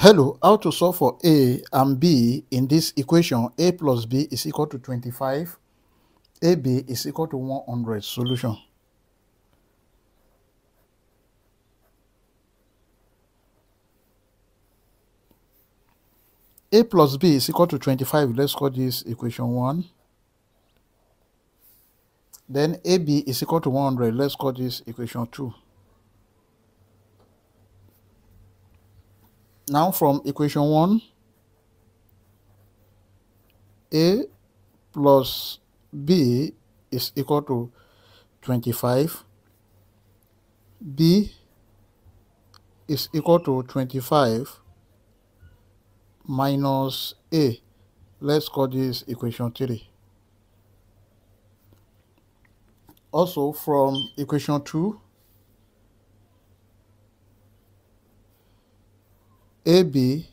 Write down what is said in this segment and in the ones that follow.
Hello, how to solve for A and B in this equation A plus B is equal to 25, AB is equal to 100. Solution. A plus B is equal to 25. Let's call this equation 1. Then AB is equal to 100. Let's call this equation 2. Now from equation 1, A plus B is equal to 25. B is equal to 25 minus A. Let's call this equation 3. Also from equation 2, AB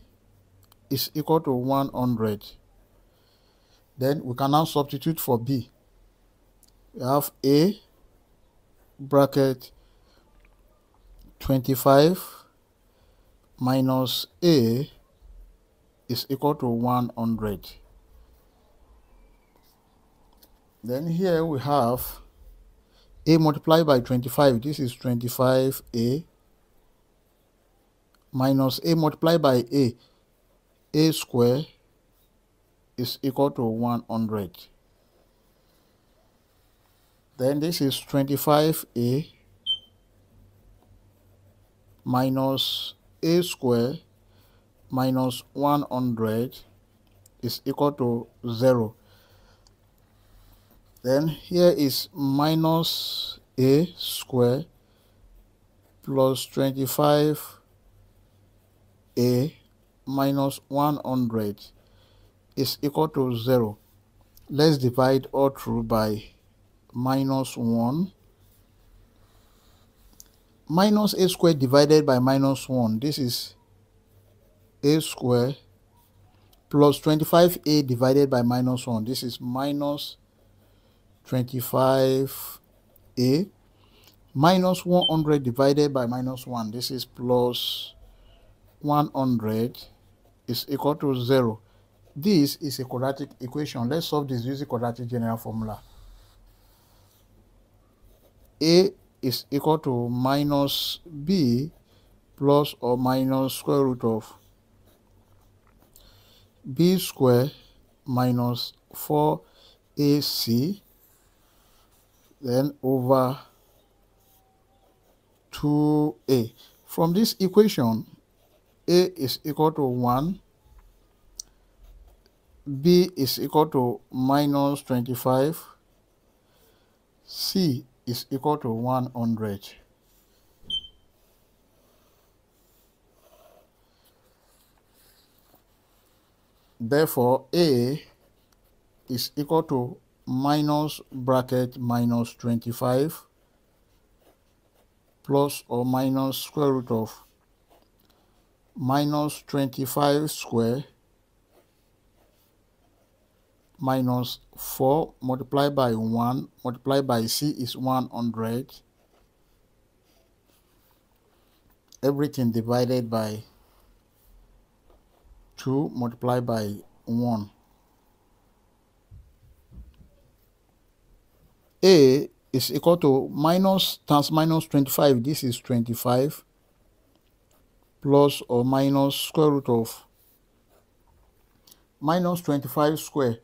is equal to 100. Then we can now substitute for B. We have A bracket 25 minus A is equal to 100. Then here we have A multiplied by 25. This is 25A minus a multiplied by a, a square is equal to 100. Then this is 25a minus a square minus 100 is equal to 0. Then here is minus a square plus 25 a minus 100 is equal to 0. Let's divide all through by minus 1. Minus a squared divided by minus 1. This is a squared plus 25a divided by minus 1. This is minus 25a minus 100 divided by minus 1. This is plus 100 is equal to 0. This is a quadratic equation. Let's solve this using quadratic general formula. A is equal to minus B plus or minus square root of B square minus 4AC then over 2A. From this equation, a is equal to 1, B is equal to minus 25, C is equal to 100. Therefore, A is equal to minus bracket minus 25 plus or minus square root of minus 25 square minus 4 multiplied by 1 multiplied by c is 100 everything divided by 2 multiplied by 1 a is equal to minus times minus 25 this is 25 plus or minus square root of minus 25 square.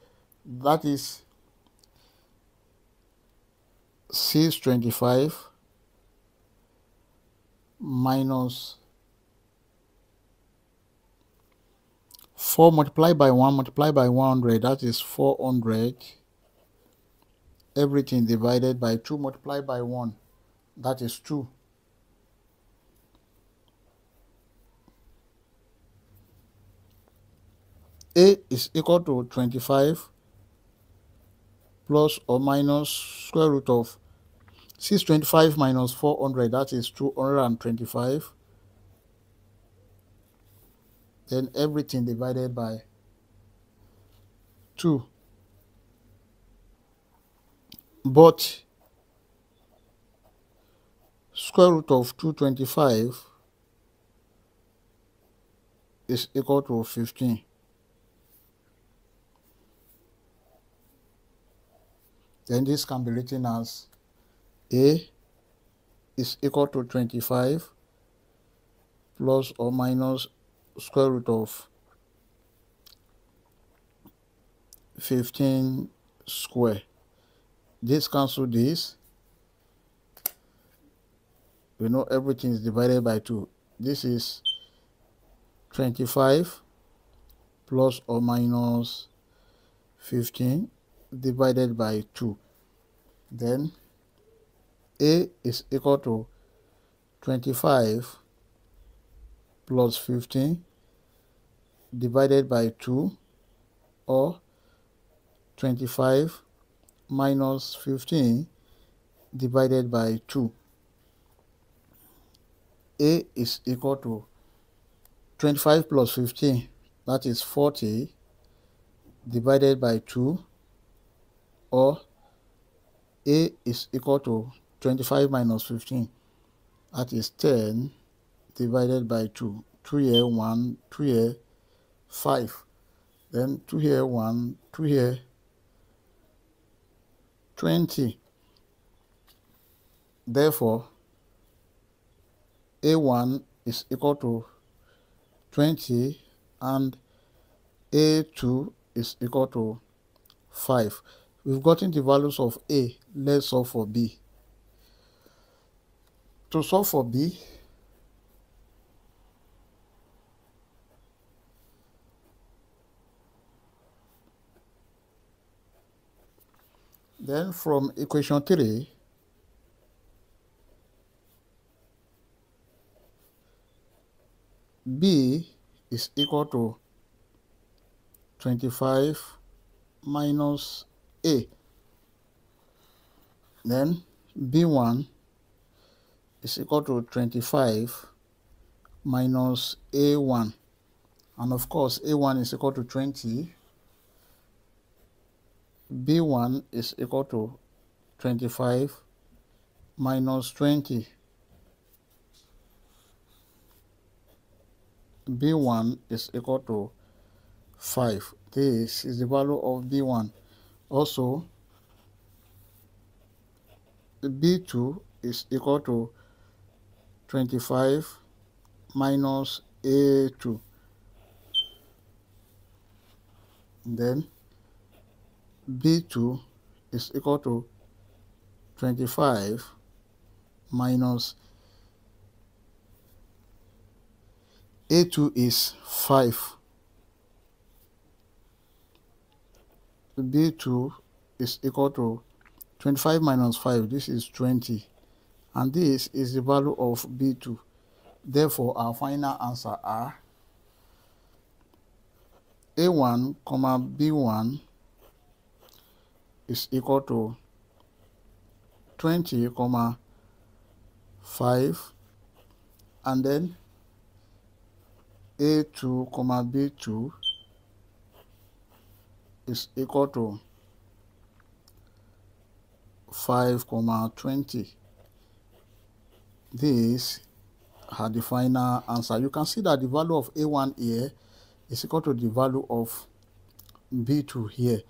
That is 625 minus 4 multiplied by 1 multiplied by 100 that is 400 everything divided by 2 multiplied by 1 that is 2 A is equal to 25 plus or minus square root of 625 minus 400, that is 225. Then everything divided by 2. But square root of 225 is equal to 15. Then this can be written as A is equal to 25 plus or minus square root of 15 square. This cancel this. We know everything is divided by 2. This is 25 plus or minus 15 divided by 2. Then A is equal to 25 plus 15 divided by 2 or 25 minus 15 divided by 2. A is equal to 25 plus 15, that is 40, divided by 2, or A is equal to 25 minus 15, that is 10, divided by 2. 2 here, 1, 2 here, 5. Then 2 here, 1, 2 here, 20. Therefore, A1 is equal to 20 and A2 is equal to 5. We've gotten the values of A. Let's solve for B. To solve for B, then from equation 3, b is equal to 25 minus a. Then b1 is equal to 25 minus a1. And of course, a1 is equal to 20. b1 is equal to 25 minus 20. b1 is equal to 5 this is the value of b1 also b2 is equal to 25 minus a2 then b2 is equal to 25 minus A2 is 5. B2 is equal to 25 minus 5. This is 20. And this is the value of B2. Therefore, our final answer are A1, comma B1 is equal to 20, comma 5 and then a2 comma b2 is equal to 5 comma 20 this had the final answer. You can see that the value of a1 here is equal to the value of b2 here.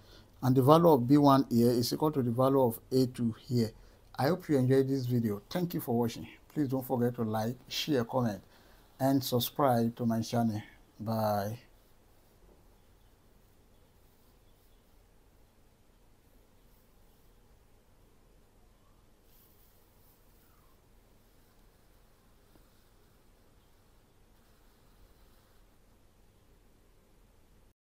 And the value of b1 here is equal to the value of a2 here. I hope you enjoyed this video. Thank you for watching. Please don't forget to like share comment and subscribe to my channel. Bye